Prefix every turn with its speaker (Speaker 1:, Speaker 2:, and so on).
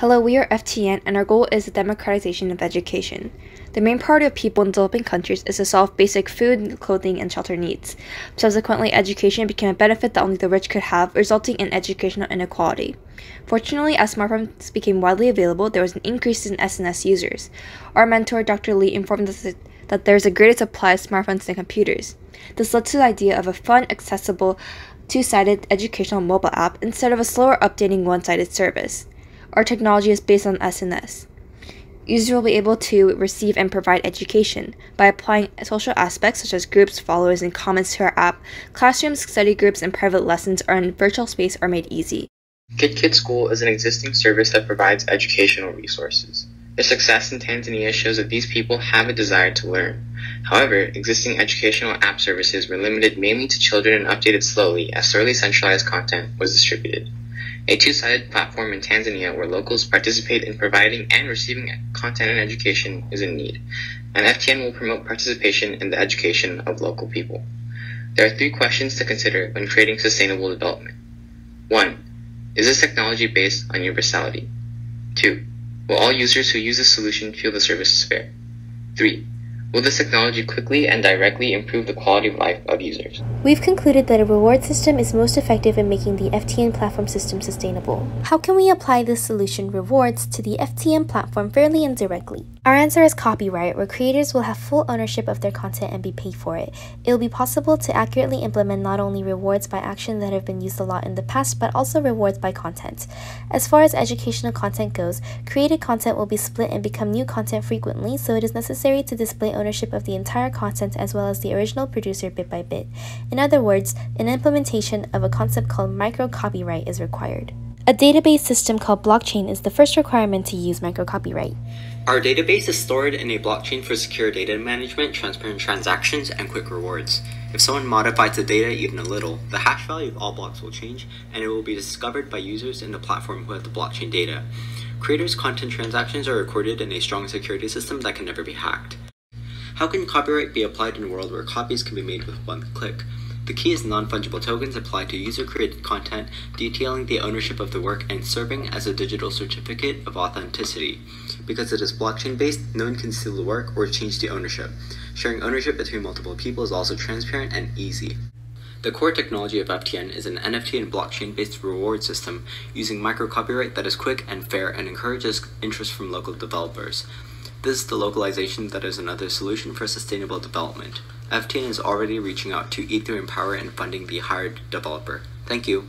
Speaker 1: Hello, we are FTN, and our goal is the democratization of education. The main priority of people in developing countries is to solve basic food, clothing, and shelter needs. Subsequently, education became a benefit that only the rich could have, resulting in educational inequality. Fortunately, as smartphones became widely available, there was an increase in SNS users. Our mentor, Dr. Lee, informed us that there is a greater supply of smartphones than computers. This led to the idea of a fun, accessible, two sided educational mobile app instead of a slower updating one sided service. Our technology is based on SNS. Users will be able to receive and provide education by applying social aspects such as groups, followers, and comments to our app. Classrooms, study groups, and private lessons are in virtual space are made easy.
Speaker 2: KidKid School is an existing service that provides educational resources. Their success in Tanzania shows that these people have a desire to learn. However, existing educational app services were limited mainly to children and updated slowly as thoroughly centralized content was distributed. A two-sided platform in Tanzania where locals participate in providing and receiving content and education is in need, and FTN will promote participation in the education of local people. There are three questions to consider when creating sustainable development. 1. Is this technology based on universality? 2. Will all users who use this solution feel the service is fair? 3. Will this technology quickly and directly improve the quality of life of users?
Speaker 3: We've concluded that a reward system is most effective in making the FTN platform system sustainable. How can we apply this solution, rewards, to the FTN platform fairly and directly? Our answer is copyright, where creators will have full ownership of their content and be paid for it. It will be possible to accurately implement not only rewards by action that have been used a lot in the past, but also rewards by content. As far as educational content goes, created content will be split and become new content frequently, so it is necessary to display ownership of the entire content as well as the original producer bit by bit. In other words, an implementation of a concept called micro copyright is required. A database system called blockchain is the first requirement to use micro-copyright.
Speaker 4: Our database is stored in a blockchain for secure data management, transparent transactions, and quick rewards. If someone modifies the data even a little, the hash value of all blocks will change, and it will be discovered by users in the platform who have the blockchain data. Creators' content transactions are recorded in a strong security system that can never be hacked. How can copyright be applied in a world where copies can be made with one click? The key is non-fungible tokens applied to user-created content, detailing the ownership of the work and serving as a digital certificate of authenticity. Because it is blockchain-based, no one can steal the work or change the ownership. Sharing ownership between multiple people is also transparent and easy. The core technology of FTN is an NFT and blockchain-based reward system using micro-copyright that is quick and fair and encourages interest from local developers. This is the localization that is another solution for sustainable development. FTN is already reaching out to Ether Empower and funding the hired developer. Thank you.